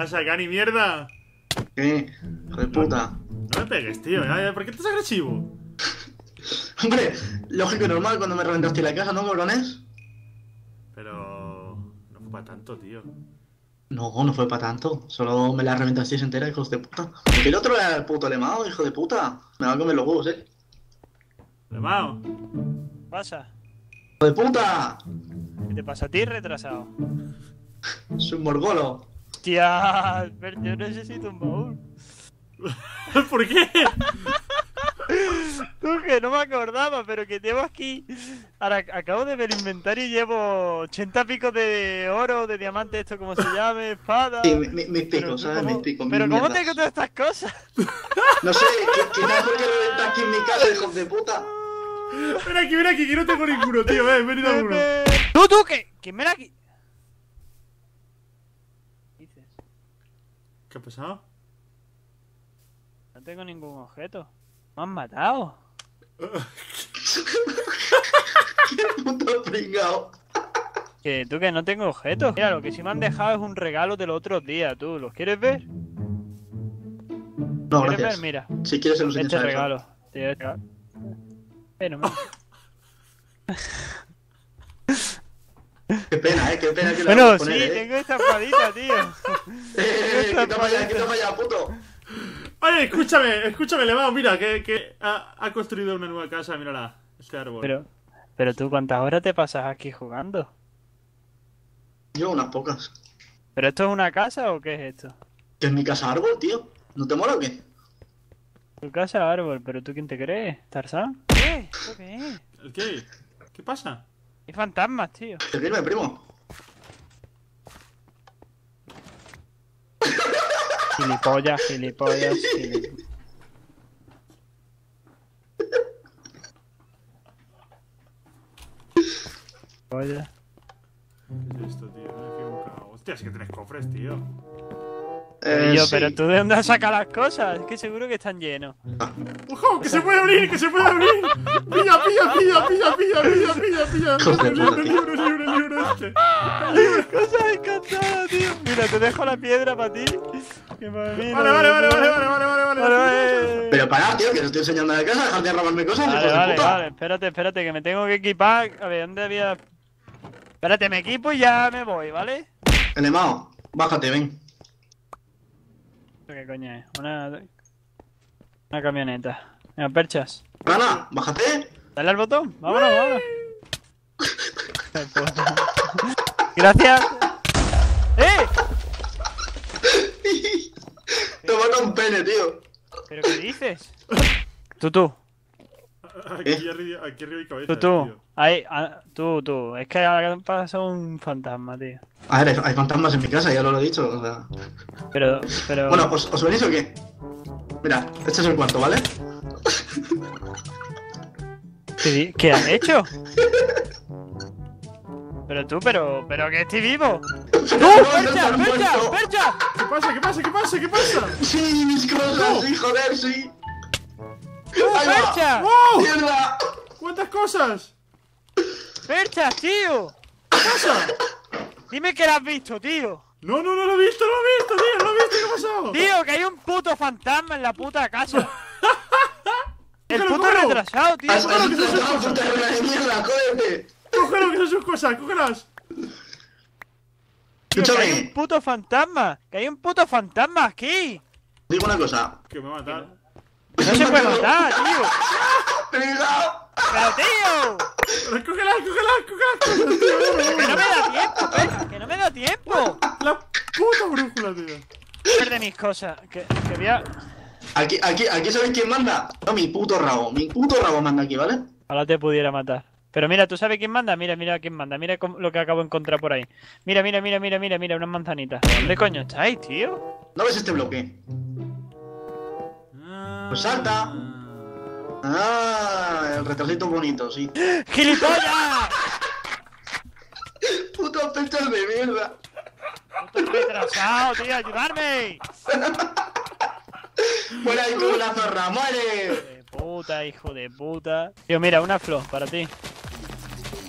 pasa, Cani, mierda? ¿Qué? Hijo de puta. No me pegues, tío. ¿Por qué estás agresivo? Hombre, lógico y normal cuando me reventaste la casa, ¿no, cabrones? Pero... No fue para tanto, tío. No, no fue para tanto. Solo me la reventasteis entera, hijos de puta. Porque el otro era el puto alemán, hijo de puta. Me va a comer los huevos, eh. Lemao. ¿Qué pasa? ¡Hijo de puta! ¿Qué te pasa a ti, retrasado? Soy un morgolo. Hostia, pero yo necesito un baúl. ¿Por qué? Tú que no me acordaba, pero que llevo aquí. Ahora acabo de ver el inventario y llevo 80 picos de oro, de diamante, esto como se llame, espada. Sí, mi- mi- mis Pero picos, ¿sabes? cómo- Mis picos, Pero ¿cómo mierdas. tengo todas estas cosas? No sé, ¿qué, qué tal porque reventar aquí en mi casa, hijos de puta? Ven aquí, ven aquí, que no tengo ninguno, tío. Ven, ven uno. Tú, tú, que, que me la qui- dices? ¿Qué ha pasado? No tengo ningún objeto. Me han matado. Puto pringao. Que tú que no tengo objetos. Mira, lo que sí me han dejado es un regalo del otro día, tú. ¿Los quieres ver? No, ¿Quieres ver? gracias. Mira, Si quieres se lo enseñas este regalo. Te-. Qué pena, eh, qué pena que lo Bueno, sí, eh. tengo esta espadita, tío. Eh, para allá, paleta. quita para allá, puto. Oye, escúchame, escúchame, Lemao. Mira, que, que ha, ha construido una nueva casa. Mírala. Este árbol. Pero, pero tú, ¿cuántas horas te pasas aquí jugando? Yo unas pocas. ¿Pero esto es una casa o qué es esto? ¿Que es mi casa árbol, tío? ¿No te mola o qué? Tu casa árbol, pero tú quién te crees, Tarzán. ¿Qué? ¿Esto qué es? ¿El qué? ¿Qué pasa? Hay fantasmas, tío. Seguirme, primo. Gilipollas, gilipollas, gilipollas. ¿Qué es esto, tío? Me he equivocado. Hostia, es que tienes cofres, tío. Eh, yo, sí. pero tú de dónde has sacado las cosas, es que seguro que están llenos. ¡Ojo! ¡Que se puede abrir! ¡Que se puede abrir! ¡Pilla, pilla, pilla, pilla, pilla, pilla, Cosa encantada, tío. Mira, te dejo la piedra para ti. Que para mí Vale, vale, vale, vale, vale, vale, vale, vale. Vale, vale. Pero pará, tío, que te estoy enseñando la casa, dejar de robarme cosas, Vale, hijos de vale, puta. vale, espérate, espérate, que me tengo que equipar. A ver, ¿dónde había...? Espérate, me equipo y ya me voy, ¿vale? Elemao, bájate, ven. ¿Esto ¿Qué coño es? Una... Una camioneta. Venga, perchas. Rana, bájate. Dale al botón. Vámonos, vámonos. Gracias. ¡Eh! Te mata un pene, tío. ¿Pero qué dices? Tú, tú. Aquí arriba, aquí arriba hay cabeza, Tú, tú. tío. Ahí, ah, tú, tú. Es que ha pasado un fantasma, tío. A ver, hay- fantasmas en mi casa, ya lo he dicho. o sea. Pero, pero... Bueno, ¿os, ¿os venís o qué? Mira, este es el cuarto, ¿vale? ¿Qué, qué has hecho? Pero tú, pero, pero que estoy vivo. ¡Tú, percha, percha, percha! ¿Qué pasa? ¿Qué pasa? ¿Qué pasa? ¿Qué pasa? Sí, mis cosas, sí, joder, sí. ¡Tú, Ahí va. percha! ¡Wow! ¡Mierda! ¿Cuántas cosas? ¡Percha, tío! ¿Qué pasa? Dime que lo has visto, tío. No, no, no lo he visto, no lo he visto, tío, no lo he visto, ¿qué ha pasado? Tío, que hay un puto fantasma en la puta casa. El Cógelo, puto cógelo. retrasado, tío. ¡Has Bueno, que una puta de mierda, jódete! Cógelo, que son sus cosas, cógelas. Tío, que hay un Escúchame, puto fantasma. Que hay un puto fantasma aquí. digo una cosa. Que me va a matar. No se puede matar, tío. Pero, tío. Pero cógelas, cógelas, cógelas, tío. Que no me da tiempo, que no me da tiempo. La puta brújula, tío. Pierde mis cosas. Que, que voy a... Aquí, aquí, aquí sabéis quién manda. No, mi puto rabo. Mi puto rabo manda aquí, ¿vale? Ojalá te pudiera matar. Pero mira, ¿tú sabes quién manda? Mira, mira quién manda. Mira lo que acabo de encontrar por ahí. Mira, mira, mira, mira, mira, mira, unas manzanitas. ¿Dónde coño estáis, tío? ¿No ves este bloque? Pues salta. Ah, el retrasito bonito, sí. ¡Gilipollas! Putos pechos de mierda. ¡Puto retrasado, tío! ¡Ayudarme! Muere ahí con la zorra, muere. De puta, hijo de puta. Tío, mira, una flor para ti.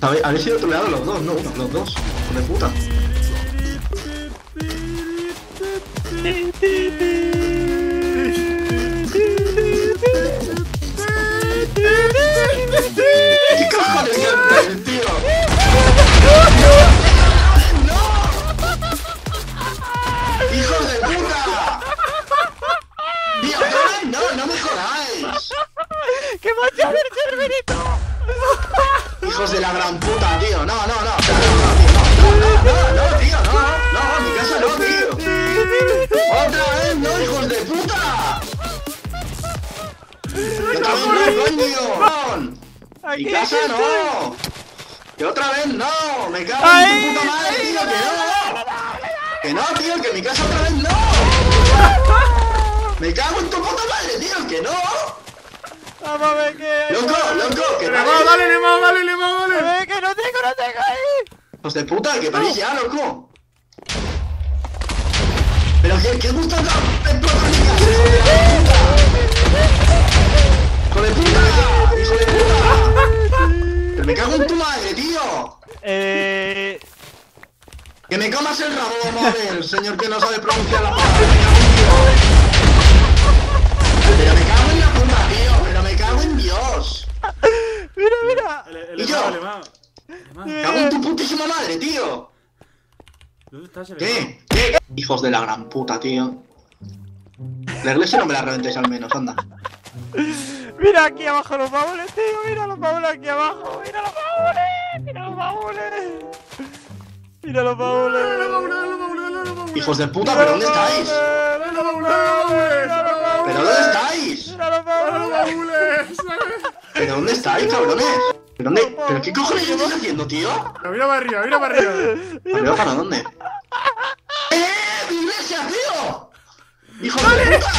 Habéis sido troleados los dos, no uno, los dos. De puta. ¿Qué cojones cantas, tío? ¡No! ¡Hijos de puta! ¡Tío, no, no, me jodáis! ¡Que mancha del serverito! ¡Hijos de la gran puta, tío! No, no, no. No, no, no, no, tío, no. No, mi casa no, tío. ¡Otra vez no, hijos de puta! ¡Que otra vez no, coño! ¡Mi casa no! ¡Que otra vez no! ¡Me cago en tu puta madre, tío! ¡Que no! ¡Que no, tío! ¡Que mi casa otra vez no! ¡Me cago en tu puta madre, tío! ¡Que no! Vamos a ver que. ¡Loco, loco! ¡Que Lemao, parís! dale, Lemao, dale, A dale. ver que no tengo, no tengo ahí. ¡Hijos de puta! ¡Que parís ya, loco! ¿Pero mi casa, hijo de la puta! ¡Hijo de puta! ¡Hijo de puta! ¡Que me cago en tu madre, tío! Eh. ¡Que me comas el rabo, a ver, señor que no sabe pronunciar la estás? ¿Qué? ¿Qué? Hijos de la gran puta, tío. La iglesia no me la reventéis al menos, anda. Mira aquí abajo los baúles, tío. Mira los baúles aquí abajo. Mira los baúles. Mira los baúles. Mira los baúles. Hijos de puta, ¿pero dónde estáis? ¿Pero dónde estáis? Mira los Dale, baúles. baúles. ¿Pero dónde estáis, cabrones? ¿Pero, dónde? ¿Pero qué cojones estáis haciendo, tío? Mira para arriba, mira para arriba. ¿Arriba para dónde? ¡Hijos de puta!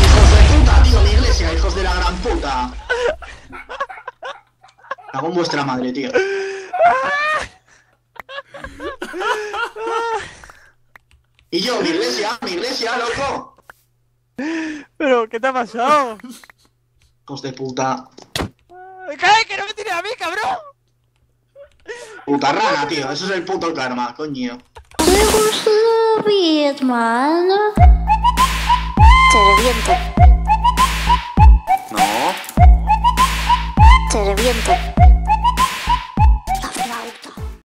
¡Hijos de puta, tío! ¡Mi iglesia, hijos de la gran puta! Hago vuestra madre, tío. Y yo, mi iglesia, mi iglesia, loco. Pero, ¿qué te ha pasado? Hijos de puta. ¡Cae, que no me tires a mí, cabrón! Puta rana, tío. Eso es el puto karma, coño. Te gusta mi hermano. Te reviento. No. Te reviento.